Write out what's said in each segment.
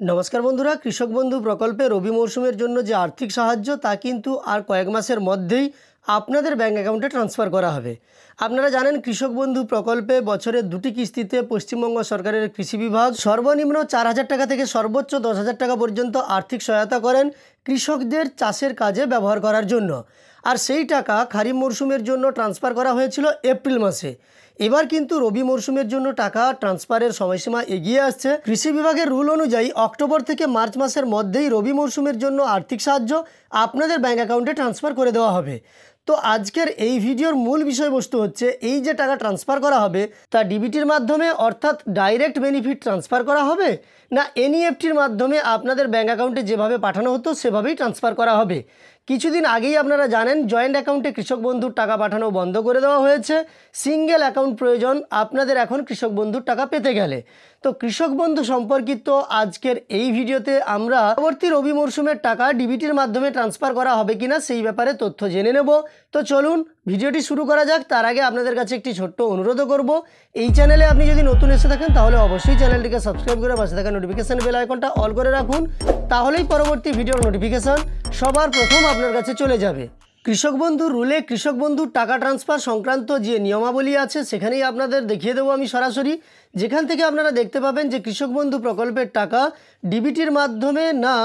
নমস্কার বন্ধুরা, কৃষক বন্ধু প্রকল্পে রবি মরশুমের জন্য যে আর্থিক সাহায্য তা কিন্তু আর কয়েক মাসের মধ্যেই আপনাদের ব্যাঙ্ক অ্যাকাউন্টে ট্রান্সফার করা হবে। আপনারা জানেন, কৃষক বন্ধু প্রকল্পে বছরের দুটি কিস্তিতে পশ্চিমবঙ্গ সরকারের কৃষি বিভাগ সর্বনিম্ন চার হাজার টাকা থেকে সর্বোচ্চ দশ হাজার টাকা পর্যন্ত আর্থিক সহায়তা করেন কৃষকদের চাষের কাজে ব্যবহার করার জন্য। আর সেই টাকা খারিফ মরশুমের জন্য ট্রান্সফার করা হয়েছিল এপ্রিল মাসে। এবার কিন্তু রবি মরশুমের জন্য টাকা ট্রান্সফারের সময়সীমা এগিয়ে আসছে। কৃষি বিভাগের রুল অনুযায়ী অক্টোবর থেকে মার্চ মাসের মধ্যেই রবি মরশুমের জন্য আর্থিক সাহায্য আপনাদের ব্যাঙ্ক অ্যাকাউন্টে ট্রান্সফার করে দেওয়া হবে। তো আজকের এই ভিডিওর মূল বিষয়বস্তু হচ্ছে এই যে টাকা ট্রান্সফার করা হবে, তা ডিবিটির মাধ্যমে অর্থাৎ ডাইরেক্ট বেনিফিট ট্রান্সফার করা হবে, না এনইএফটির মাধ্যমে আপনাদের ব্যাঙ্ক অ্যাকাউন্টে যেভাবে পাঠানো হতো সেভাবেই ট্রান্সফার করা হবে? কিছুদিন আগেই আপনারা জানেন জয়েন্ট অ্যাকাউন্টে কৃষক বন্ধুর টাকা পাঠানো বন্ধ করে দেওয়া হয়েছে সিঙ্গেল অ্যাকাউন্ট প্রয়োজন আপনাদের এখন কৃষক বন্ধুর টাকা পেতে গেলে। তো কৃষক বন্ধু সম্পর্কিত আজকের এই ভিডিওতে আমরা পরবর্তী রবি মরশুমের টাকা ডিবিটির মাধ্যমে ট্রান্সফার করা হবে কিনা সেই ব্যাপারে তথ্য জেনে নেব। তো চলুন ভিডিওটি শুরু করা যাক। তার আগে আপনাদের কাছে একটি ছোট্ট অনুরোধও করব। এই চ্যানেলে আপনি যদি নতুন এসে থাকেন, তাহলে অবশ্যই চ্যানেলটিকে সাবস্ক্রাইব করে পাশে থাকা নোটিফিকেশান বেল আইকনটা অল করে রাখুন। তাহলেই পরবর্তী ভিডিওর নোটিফিকেশান সবার প্রথম আপনার কাছে চলে যাবে। কৃষক বন্ধু রুলে, কৃষক বন্ধু টাকা ট্রান্সফার সংক্রান্ত যে নিয়মাবলী আছে, সেখানেই আপনাদের দেখিয়ে দেবো আমি সরাসরি। যেখান থেকে আপনারা দেখতে পাবেন যে কৃষক বন্ধু প্রকল্পের টাকা ডিবিটির মাধ্যমে না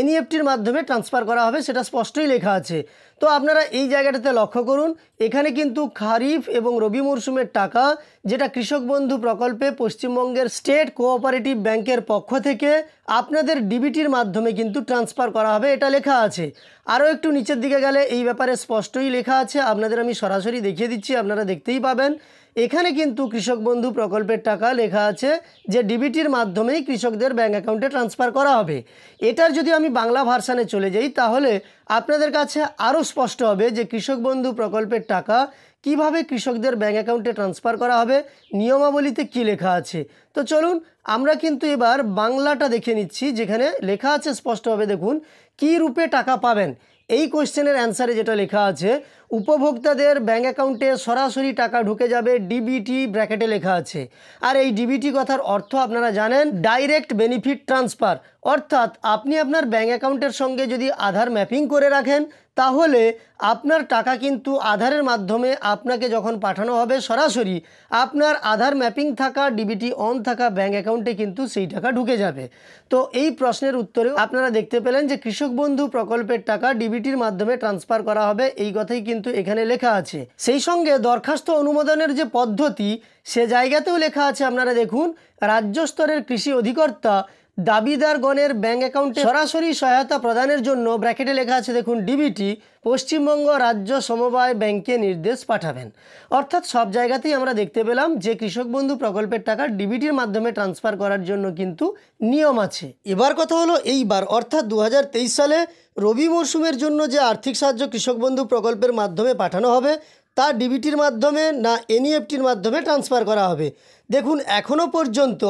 এনইএফটির মাধ্যমে ট্রান্সফার করা হবে, সেটা স্পষ্টই লেখা আছে। তো আপনারা এই জায়গাটাতে লক্ষ্য করুন, এখানে কিন্তু খারিফ এবং রবি মরশুমের টাকা, যেটা কৃষক বন্ধু প্রকল্পে পশ্চিমবঙ্গের স্টেট কোঅপারেটিভ ব্যাংকের পক্ষ থেকে আপনাদের ডিবিটির মাধ্যমে কিন্তু ট্রান্সফার করা হবে, এটা লেখা আছে। আরও একটু নিচের দিকে গেলে এই ব্যাপারে স্পষ্টই লেখা আছে, আপনাদের আমি সরাসরি দেখিয়ে দিচ্ছি, আপনারা দেখতেই পাবেন। এখানে কিন্তু কৃষক বন্ধু প্রকল্পের টাকা লেখা আছে, যে ডিবিটির মাধ্যমেই কৃষকদের ব্যাঙ্ক অ্যাকাউন্টে ট্রান্সফার করা হবে। এটার যদি আমি বাংলা ভার্সানে চলে যাই, তাহলে আপনাদের কাছে আরও স্পষ্ট হবে যে কৃষক বন্ধু প্রকল্পের টাকা কীভাবে কৃষকদের ব্যাঙ্ক অ্যাকাউন্টে ট্রান্সফার করা হবে, নিয়মাবলীতে কি লেখা আছে? তো চলুন, আমরা কিন্তু এবার বাংলাটা দেখে নিচ্ছি, যেখানে লেখা আছে স্পষ্টভাবে দেখুন, কি রূপে টাকা পাবেন? এই কোয়েশ্চেনের অ্যান্সারে যেটা লেখা আছে উপভোক্তাদের ব্যাঙ্ক অ্যাকাউন্টে সরাসরি টাকা ঢুকে যাবে ডিবিটি ব্র্যাকেটে লেখা আছে। আর এই ডিবিটি কথার অর্থ আপনারা জানেন ডাইরেক্ট বেনিফিট ট্রান্সফার অর্থাৎ আপনি আপনার ব্যাঙ্ক অ্যাকাউন্টের সঙ্গে যদি আধার ম্যাপিং করে রাখেন, তাহলে আপনার টাকা কিন্তু আধারের মাধ্যমে আপনাকে যখন পাঠানো হবে সরাসরি, আপনার আধার ম্যাপিং থাকা ডিবিটি অন থাকা ব্যাঙ্ক অ্যাকাউন্টে কিন্তু সেই টাকা ঢুকে যাবে। তো এই প্রশ্নের উত্তরেও আপনারা দেখতে পেলেন যে কৃষক বন্ধু প্রকল্পের টাকা ডিবিটির মাধ্যমে ট্রান্সফার করা হবে। এই কথাই কিন্তু এখানে লেখা আছে। সেই সঙ্গে দরখাস্ত অনুমোদনের যে পদ্ধতি, সে জায়গাতেও লেখা আছে, আপনারা দেখুন, রাজ্য স্তরের কৃষি অধিকর্তা দাবিদারগণের ব্যাঙ্ক অ্যাকাউন্টে সরাসরি সহায়তা প্রদানের জন্য ব্র্যাকেটে লেখা আছে, দেখুন, ডিবিটি পশ্চিমবঙ্গ রাজ্য সমবায় ব্যাংকে নির্দেশ পাঠাবেন। অর্থাৎ সব জায়গাতেই আমরা দেখতে পেলাম যে কৃষক বন্ধু প্রকল্পের টাকা ডিবিটির মাধ্যমে ট্রান্সফার করার জন্য কিন্তু নিয়ম আছে। এবার কথা হলো এইবার, অর্থাৎ দু হাজার তেইশ সালে রবি মরশুমের জন্য যে আর্থিক সাহায্য কৃষক বন্ধু প্রকল্পের মাধ্যমে পাঠানো হবে তা ডিবিটির মাধ্যমে না এনইএফটির মাধ্যমে ট্রান্সফার করা হবে। দেখুন এখনও পর্যন্ত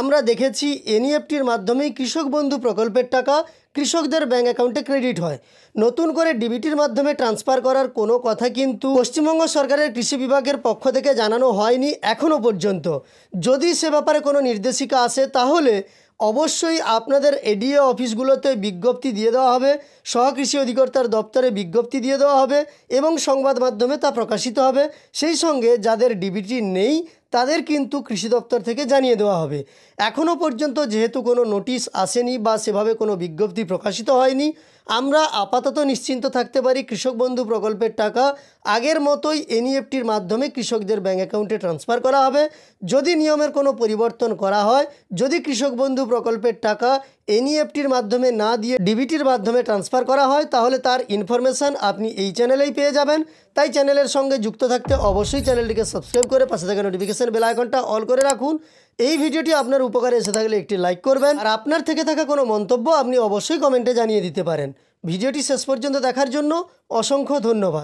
আমরা দেখেছি এনইএফটির মাধ্যমেই কৃষক বন্ধু প্রকল্পের টাকা কৃষকদের ব্যাঙ্ক অ্যাকাউন্টে ক্রেডিট হয়। নতুন করে ডিবিটির মাধ্যমে ট্রান্সফার করার কোনো কথা কিন্তু পশ্চিমবঙ্গ সরকারের কৃষি বিভাগের পক্ষ থেকে জানানো হয়নি এখনও পর্যন্ত। যদি সে ব্যাপারে কোনো নির্দেশিকা আসে, তাহলে অবশ্যই আপনাদের এডিএ অফিসগুলোতে বিজ্ঞপ্তি দিয়ে দেওয়া হবে সহকৃষি অধিকর্তার দপ্তরে বিজ্ঞপ্তি দিয়ে দেওয়া হবে এবং সংবাদ মাধ্যমে তা প্রকাশিত হবে। সেই সঙ্গে যাদের ডিবিটি নেই তাদের কিন্তু কৃষি দপ্তর থেকে জানিয়ে দেওয়া হবে। এখনও পর্যন্ত যেহেতু কোনো নোটিশ আসেনি বা সেভাবে কোনো বিজ্ঞপ্তি প্রকাশিত হয়নি, আমরা আপাতত নিশ্চিন্ত থাকতে পারি কৃষক বন্ধু প্রকল্পের টাকা আগের মতোই এনইএফটির মাধ্যমে কৃষকদের ব্যাঙ্ক অ্যাকাউন্টে ট্রান্সফার করা হবে। যদি নিয়মের কোনো পরিবর্তন করা হয়, যদি কৃষক বন্ধু প্রকল্পের টাকা এনইএফটির মাধ্যমে না দিয়ে ডিবিটির মাধ্যমে ট্রান্সফার করা হয়, তাহলে তার ইনফরমেশান আপনি এই চ্যানেলেই পেয়ে যাবেন। তাই চ্যানেলের সঙ্গে যুক্ত থাকতে অবশ্যই চ্যানেলটিকে সাবস্ক্রাইব করে পাশে থাকা নোটিফিকেশান বেল আইকনটা অল করে রাখুন। এই ভিডিওটি আপনার উপকারে এসে থাকলে একটি লাইক করবেন। আর আপনার থেকে থাকা কোনো মন্তব্য আপনি অবশ্যই কমেন্টে জানিয়ে দিতে পারেন। ভিডিওটি শেষ পর্যন্ত দেখার জন্য অসংখ্য ধন্যবাদ।